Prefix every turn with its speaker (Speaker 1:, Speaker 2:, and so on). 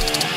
Speaker 1: Bye.